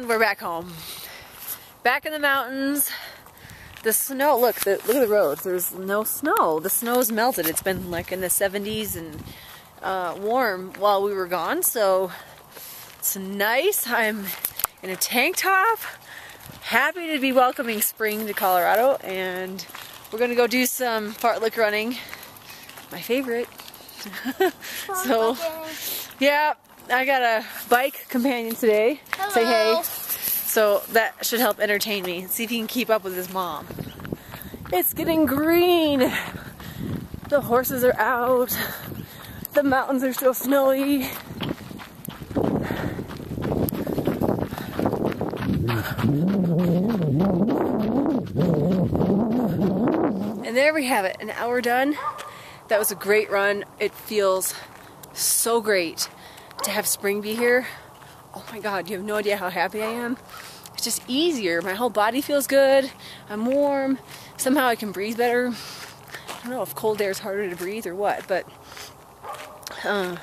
And we're back home. Back in the mountains. The snow, look, the, look at the roads. There's no snow. The snow's melted. It's been like in the 70s and uh, warm while we were gone, so it's nice. I'm in a tank top. Happy to be welcoming spring to Colorado, and we're gonna go do some fartlek running. My favorite. so, yeah, I got a bike companion today. Hello. Say hey. So that should help entertain me. See if he can keep up with his mom. It's getting green. The horses are out. The mountains are still snowy. And there we have it, an hour done. That was a great run. It feels so great to have spring be here. Oh my god, you have no idea how happy I am. It's just easier. My whole body feels good. I'm warm. Somehow I can breathe better. I don't know if cold air is harder to breathe or what, but uh,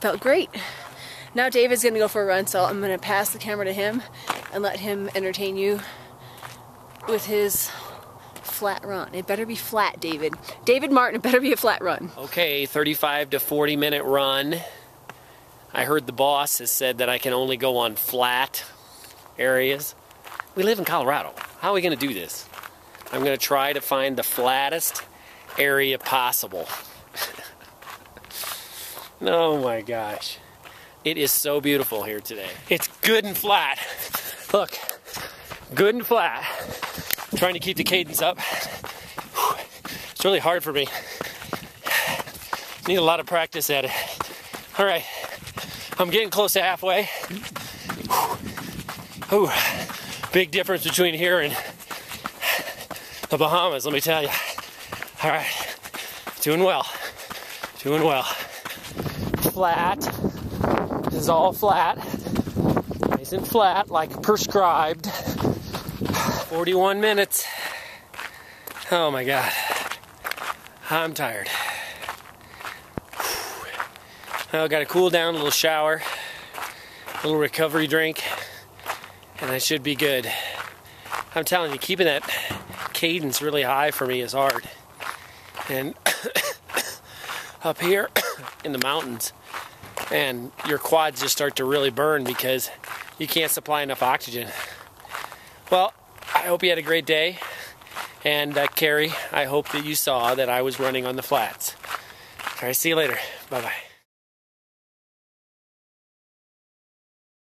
felt great. Now David's gonna go for a run, so I'm gonna pass the camera to him and let him entertain you with his flat run. It better be flat, David. David Martin, it better be a flat run. Okay, 35 to 40 minute run. I heard the boss has said that I can only go on flat areas. We live in Colorado. How are we going to do this? I'm going to try to find the flattest area possible. oh my gosh. It is so beautiful here today. It's good and flat. Look, good and flat. I'm trying to keep the cadence up. It's really hard for me. Need a lot of practice at it. All right, I'm getting close to halfway. Ooh, big difference between here and the Bahamas, let me tell you. All right, doing well, doing well. Flat, this is all flat. Nice and flat, like prescribed. 41 minutes. Oh my God, I'm tired. I got to cool down, a little shower, a little recovery drink, and I should be good. I'm telling you, keeping that cadence really high for me is hard. And up here in the mountains, and your quads just start to really burn because you can't supply enough oxygen. Well, I hope you had a great day. And uh, Carey, I hope that you saw that I was running on the flats. All right, see you later. Bye bye.